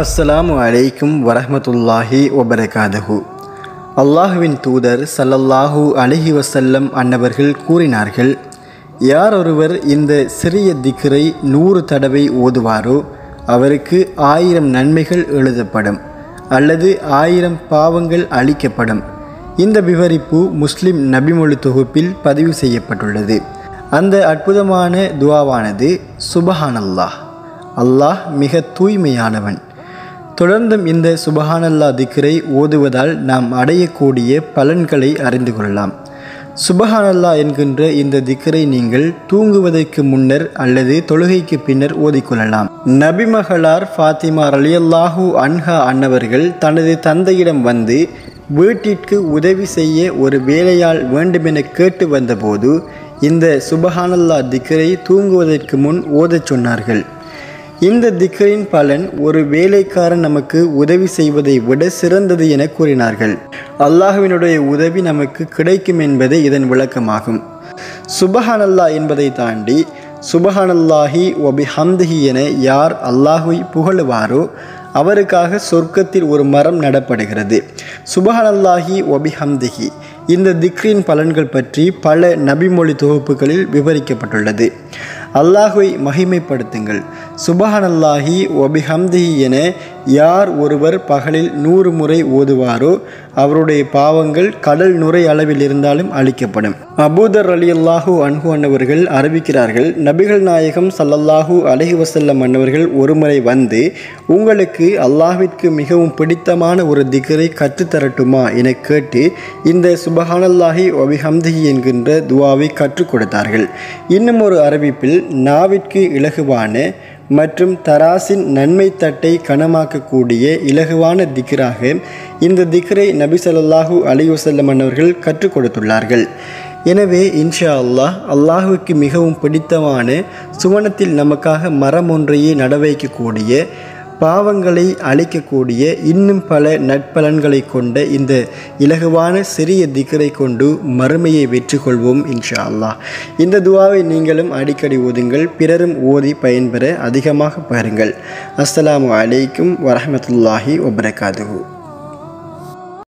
அஸ்ஸலாமு அலைக்கும் வரஹமத்துல்லாஹி வபரகாதஹு அல்லாஹுவின் தூதர் சல்லல்லாஹு அலைஹி வசல்லம் அன்னவர்கள் கூறினார்கள் யார் ஒருவர் இந்த சிறிய திக்கரை நூறு தடவை ஓதுவாரோ அவருக்கு ஆயிரம் நன்மைகள் எழுதப்படும் அல்லது ஆயிரம் பாவங்கள் அளிக்கப்படும். இந்த விவரிப்பு முஸ்லிம் நபிமொழி தொகுப்பில் பதிவு செய்யப்பட்டுள்ளது. அந்த அற்புதமான துவாவானது சுபஹானல்லாஹ். அல்லாஹ் மிக தூய்மையானவன். தொடர்ந்தும் இந்த சுபஹானல்லா திக்ரை ஓதுவதால் நாம் அடையக்கூடிய பலன்களை அறிந்து கொள்ளலாம். சுபஹானல்லா என்கின்ற இந்த திக்கரை நீங்கள் தூங்குவதற்கு முன்னர் அல்லது தொழுகைக்கு பின்னர் ஓதிக்கொள்ளலாம். நபிமகளார் ஃபாத்திமா ரலியல்லாஹு அன்ஹா அன்னவர்கள் தனது தந்தையிடம் வந்து வீட்டிற்கு உதவி செய்ய ஒரு வேலையாள் வேண்டுமென கேட்டு வந்தபோது இந்த சுபஹானல்லா திக்கரை தூங்குவதற்கு முன் ஓதச் சொன்னார்கள். இந்த திக்கரின் பலன் ஒரு வேலைக்காரன் நமக்கு உதவி செய்வதை விட சிறந்தது என கூறினார்கள். அல்லாஹுவினுடைய உதவி நமக்கு கிடைக்கும் என்பதே இதன் விளக்கமாகும். சுபஹானல்லா என்பதை தாண்டி சுபஹானல்லாஹி ஒபி ஹம்திஹி என யார் அல்லாஹுவை புகழுவாரோ அவருக்காக சொர்க்கத்தில் ஒரு மரம் நடப்படுகிறது. சுபஹானல்லாஹி ஒபி ஹம்திஹி இந்த திக்ரின் பலன்கள் பற்றி பல நபிமொழி தொகுப்புகளில் விவரிக்கப்பட்டுள்ளது. அல்லாஹுவை மகிமைப்படுத்துங்கள். சுபஹானல்லாஹி ஒபிஹம்திஹி என யார் ஒருவர் பகலில் நூறு முறை ஓதுவாரோ அவருடைய பாவங்கள் கடல் நுரை அளவில் இருந்தாலும் அளிக்கப்படும் அபூதர் அலி அல்லாஹூ அன்ஹு அன்னவர்கள் அறிவிக்கிறார்கள் நபிகள் நாயகம் சல்லல்லாஹூ அலஹி வசல்லம் அன்னவர்கள் ஒருமுறை வந்து உங்களுக்கு அல்லாஹிற்கு மிகவும் பிடித்தமான ஒரு திகரை கற்றுத்தரட்டுமா என கேட்டு இந்த சுபஹானல்லாஹி ஒபிஹம்தி என்கின்ற துவாவை கற்றுக் கொடுத்தார்கள். இன்னும் ஒரு அறிவிப்பில் நாவிற்கு இலகுவான மற்றும் தராசின் நன்மை தட்டை கனமாக்கக்கூடிய இலகுவான திக்ராக இந்த திக்ரை நபி ஸல்லல்லாஹு அலைஹி அவர்கள் கற்றுக் கொடுத்துள்ளார்கள். எனவே இன்ஷா அல்லாஹ் அல்லாஹுவுக்கு மிகவும் பிடித்தமான சுவனத்தில் நமக்காக மரம் ஒன்றையே நடவைக்கக்கூடிய பாவங்களை அழிக்கக்கூடிய இன்னும் பல நட்பலன்களை கொண்ட இந்த இலகுவான சிறிய திக்கரை கொண்டு மறுமையை வெற்றி கொள்வோம் இன்ஷா அல்லாஹ் இந்த துவாவை நீங்களும் அடிக்கடி ஓதுங்கள் பிறரும் ஓதி பயன்பெற அதிகமாக பாருங்கள். அஸ்ஸலாமு அலைக்கும் வரஹமத்துல்லாஹி வபரகாதுஹு.